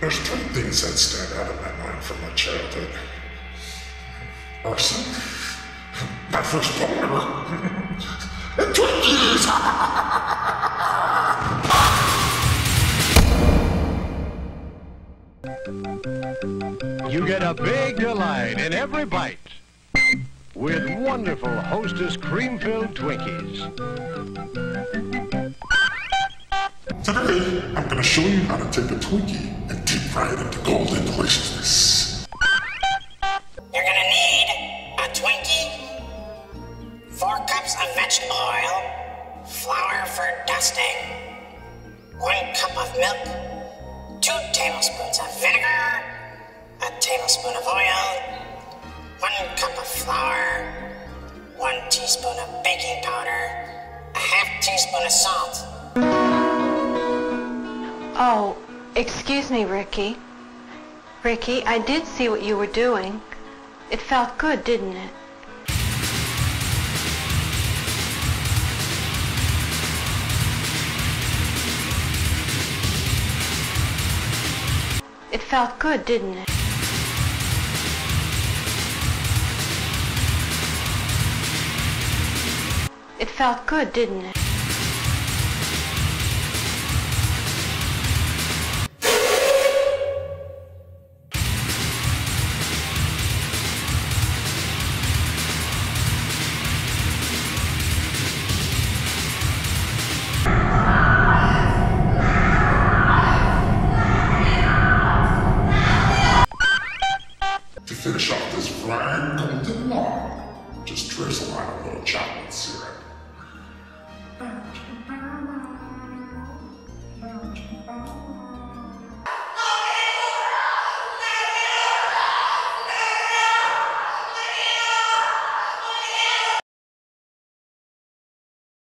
There's three things that stand out in my mind from my childhood. Arson, my first boner, and Twinkies! You get a big delight in every bite with wonderful Hostess cream-filled Twinkies. Today, I'm gonna show you how to take a Twinkie and deep fry it into golden deliciousness. You're gonna need a Twinkie, four cups of vegetable oil, flour for dusting, one cup of milk, two tablespoons of vinegar, a tablespoon of oil, one cup of flour, one teaspoon of baking powder, a half teaspoon of salt. Oh, excuse me, Ricky. Ricky, I did see what you were doing. It felt good, didn't it? It felt good, didn't it? It felt good, didn't it? finish off this flag golden log. Just drizzle on a little chocolate syrup.